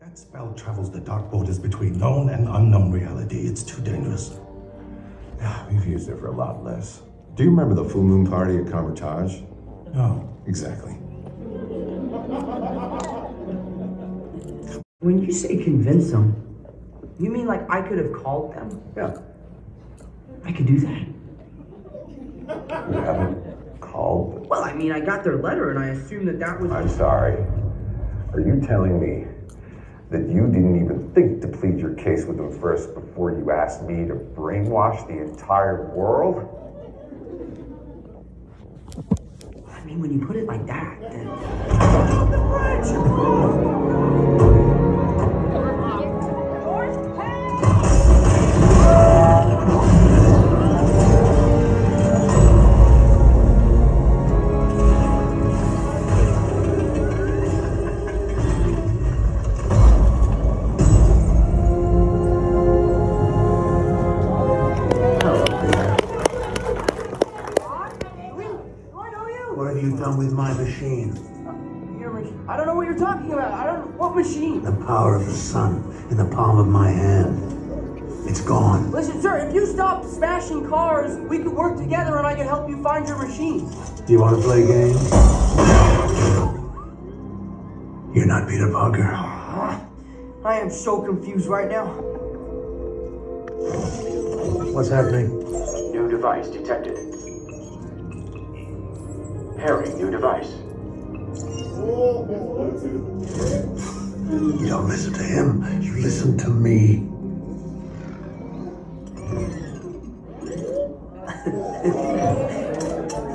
That spell travels the dark borders between known and unknown reality. It's too dangerous. Yeah, we've used it for a lot less. Do you remember the full moon party at Kamar-Taj? No. Exactly. When you say convince them, you mean like I could have called them? Yeah. I could do that. You haven't called. Well, I mean, I got their letter and I assumed that that was. I'm sorry. Are you telling me that you didn't even think to plead your case with them first before you asked me to brainwash the entire world? I mean, when you put it like that, then. I don't know what you're talking about. I don't. What machine? The power of the sun in the palm of my hand. It's gone. Listen, sir, if you stop smashing cars, we could work together and I could help you find your machine. Do you want to play games? You're not Peter Parker. I am so confused right now. What's happening? New device detected. Pairing new device. You don't listen to him. You listen to me.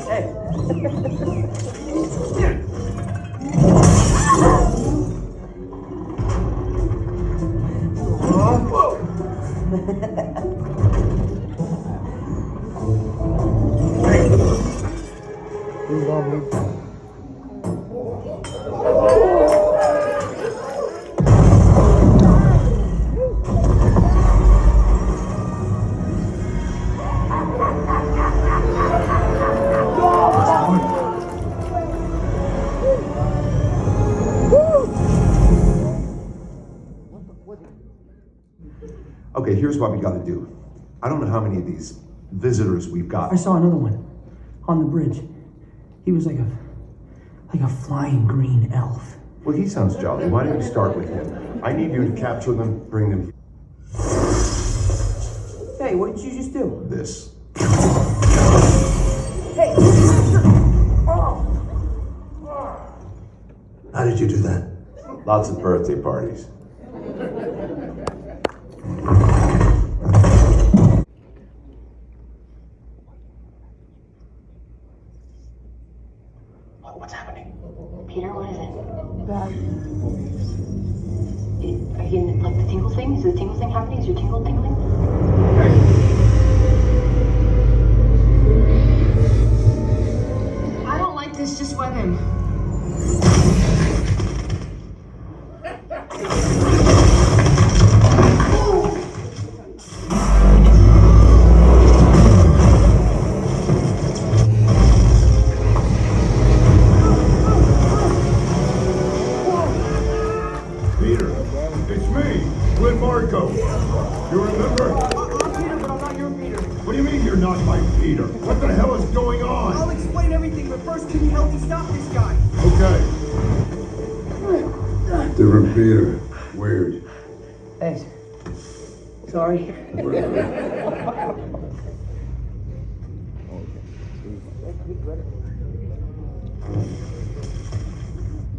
Hey. Okay, here's what we gotta do. I don't know how many of these visitors we've got. I saw another one on the bridge. He was like a like a flying green elf. Well, he sounds jolly. Why don't you start with him? I need you to capture them, bring them here. Hey, what did you just do? this. Hey! How did you do that? Lots of birthday parties. Thing happening? Is your tingle tingling?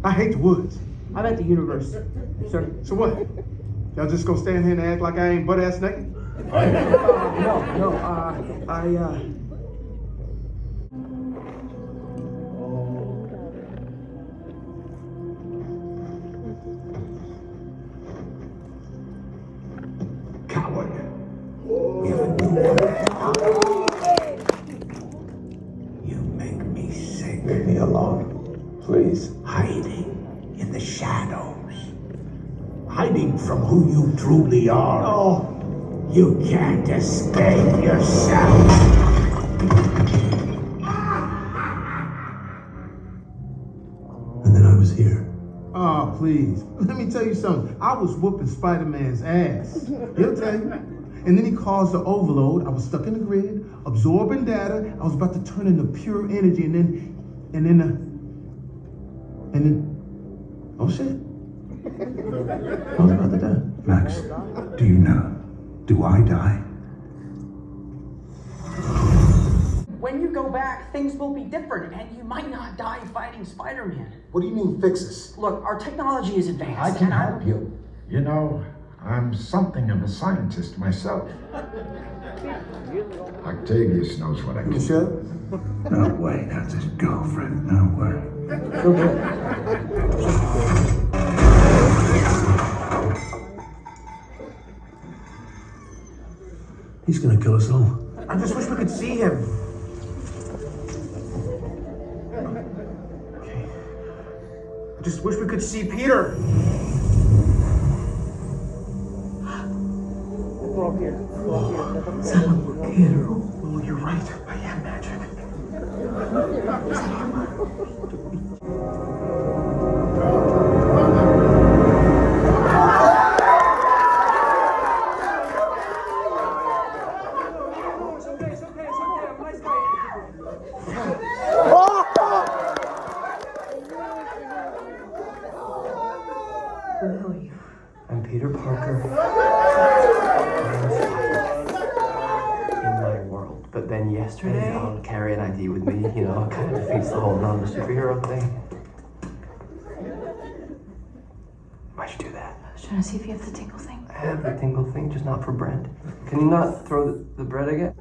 I hate the woods. I'm at the universe, sir. So what? Y'all just gonna stand here and act like I ain't butt ass naked? No, no, uh, I, uh. Please. Hiding in the shadows. Hiding from who you truly are. Oh, You can't escape yourself. And then I was here. oh, please. Let me tell you something. I was whooping Spider Man's ass. He'll tell you. And then he caused the overload. I was stuck in the grid, absorbing data. I was about to turn into pure energy, and then, and then, uh, and then, oh shit. I was about to die. Max, do you know? Do I die? When you go back, things will be different, and you might not die fighting Spider-Man. What do you mean fixes? Look, our technology is advanced. I can and I'm- help you. You know, I'm something of a scientist myself. Octavius knows what I can Michelle? No way, that's his girlfriend. No way. He's gonna kill us all. I just wish we could see him. Okay. I just wish we could see Peter. Peter. Oh, you're right. I am Can you not throw the, the bread again?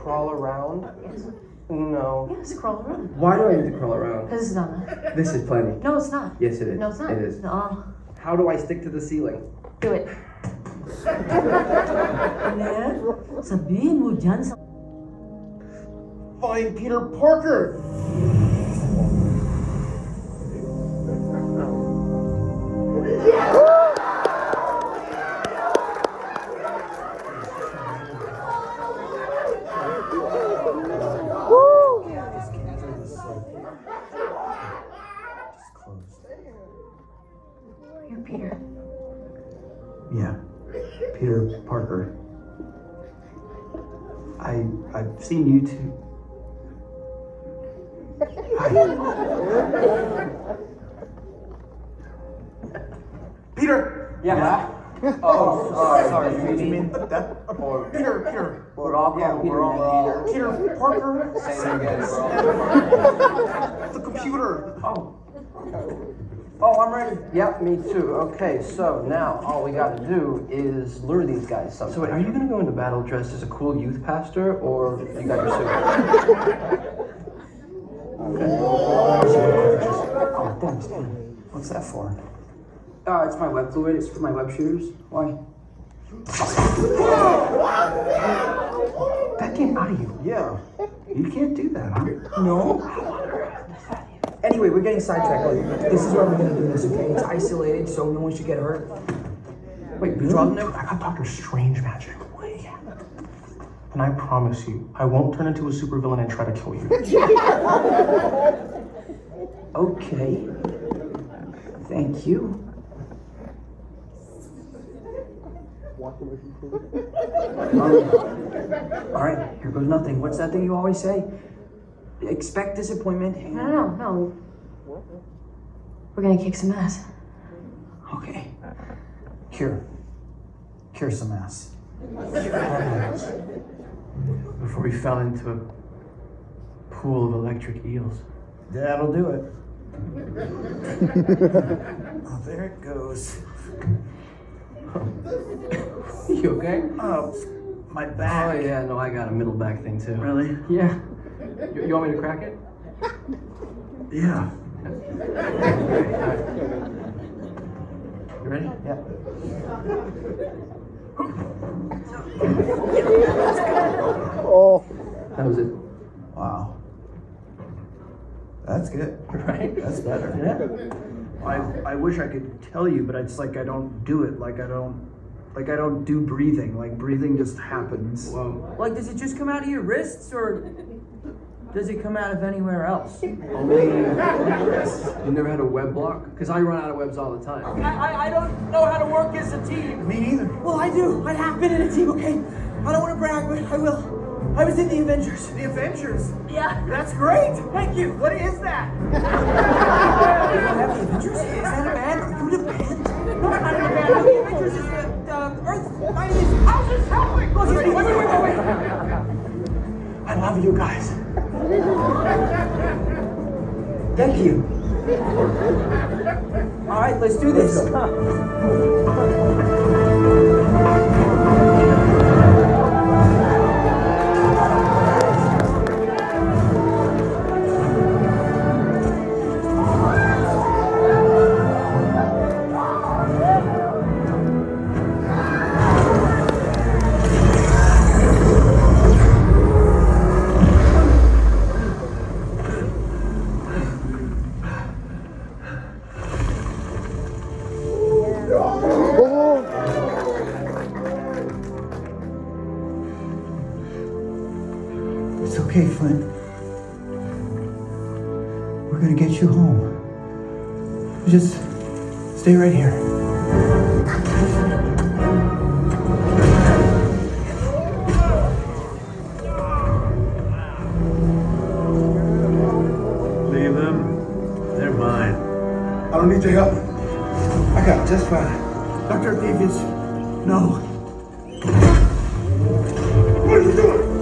Crawl around? No. Yeah, scroll around. Why do I need to crawl around? Because it's on there. This is plenty. No, it's not. Yes, it is. No, it's not. It is. No. How do I stick to the ceiling? Do it. Sabihin mo dyan sa... Find Peter Parker. I've you two. Peter. Yeah. Oh, oh, sorry. Sorry, do you mean that? Or Peter, Peter. We're all called Peter now. Peter Parker. Say it again. The computer. Oh. Oh, I'm ready. Yep, me too. Okay, so now all we got to do is lure these guys something. So wait, are you gonna go into battle dressed as a cool youth pastor, or you got your suit? Oh, thanks. What's that for? Uh, it's my web fluid. It's for my web shooters. Why? That came out of you. Yeah. You can't do that, huh? No. Anyway, we're getting sidetracked. This is where we're gonna do this, okay? It's isolated, so no one should get hurt. Wait, it? I got Doctor Strange magic. And I promise you, I won't turn into a supervillain and try to kill you. Okay. Thank you. Um, all right, here goes nothing. What's that thing you always say? Expect disappointment. No, no, no. We're gonna kick some ass. Okay. Cure. Cure some ass. Before we fell into a pool of electric eels. That'll do it. oh, there it goes. You okay? Oh, my back. Oh yeah, no, I got a middle back thing too. Really? Yeah. You, you want me to crack it? Yeah. You ready? Yeah. oh, That was it. Wow. That's good. Right? That's better. Yeah. I, I wish I could tell you, but it's like I don't do it. Like I don't, like I don't do breathing. Like breathing just happens. Whoa. Like, does it just come out of your wrists, or does it come out of anywhere else? Only you never had a web block? Because I run out of webs all the time. I, I, I don't know how to work as a team. Me neither. Well, I do. I have been in a team, okay? I don't want to brag, but I will. I was in the Avengers. The Avengers. Yeah. That's great. Thank you. What is that? You don't have the Avengers? Is that a band? Are you in a band? No, I'm not in a band. No, the Avengers is the uh, Earth. My name is. How's this happening? Look, wait, wait, wait, wait, wait. I love you guys. Thank you. All right, let's do this. Okay, Flint. We're gonna get you home. Just stay right here. Leave them. They're mine. I don't need your help. I got just fine. Dr. Davies, no. What are you doing?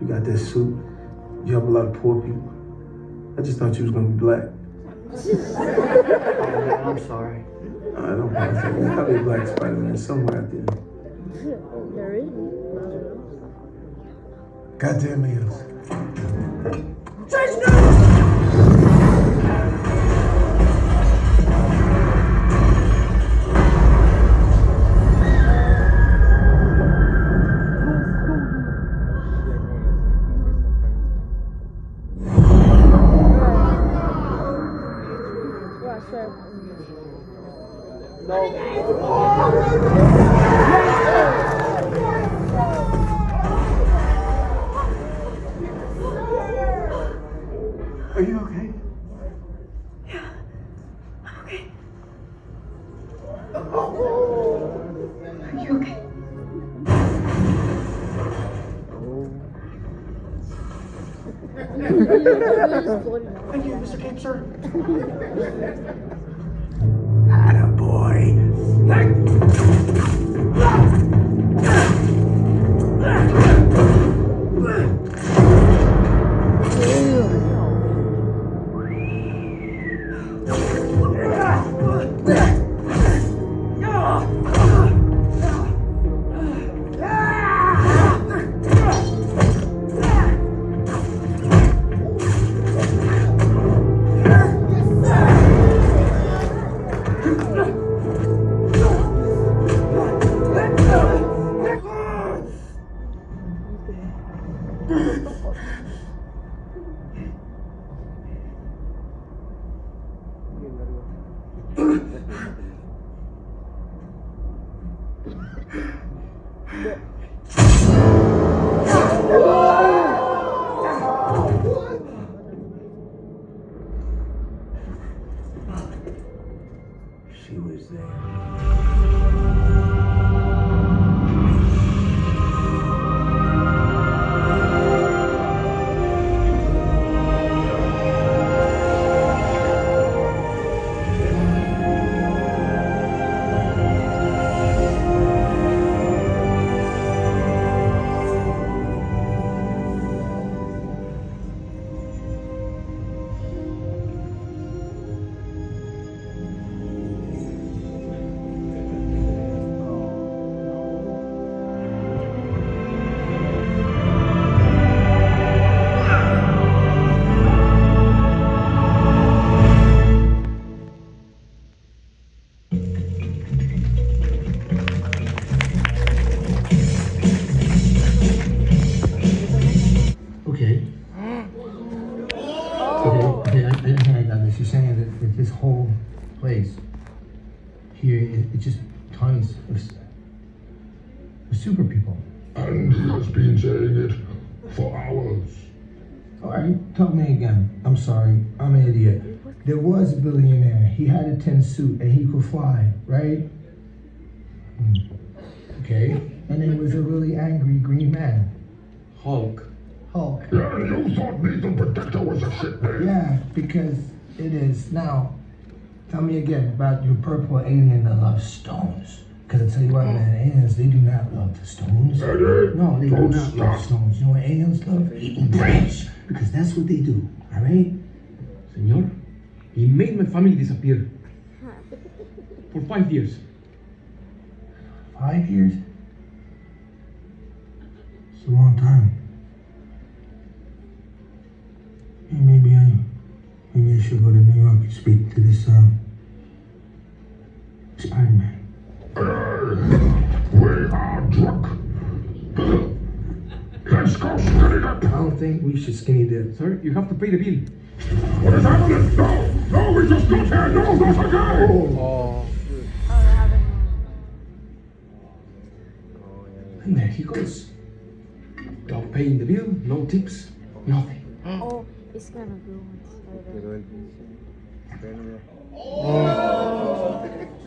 You got that suit. You help a lot of poor people. I just thought you was gonna be black. Oh, man, I'm sorry. I don't apologize. There's probably a black Spider-Man somewhere out there. There is. Goddamn Are All right, tell me again. I'm sorry, I'm an idiot. There was a billionaire. He had a tin suit and he could fly, right? Hmm. Okay. And there was a really angry green man. Hulk. Hulk. Yeah, you thought Nathan Protector was a shit name. Yeah, because it is. Now, tell me again about your purple alien that loves stones. Because I tell you what, man, aliens, they do not love the stones. No, they do don't not love stop. stones. You know what aliens love? Eating brains. Because that's what they do, all right? Senor, he made my family disappear. For five years. Five years? It's a long time. Hey, maybe I, maybe I should go to New York and speak to this, um, Spider-Man. We are drunk. I don't think we should skinny dip. Sir, you have to pay the bill. What is happening? No, no, we just got here. No, not again. Oh. oh and there he goes. Without paying the bill, no tips, nothing. Oh, it's gonna go inside. Oh. Oh.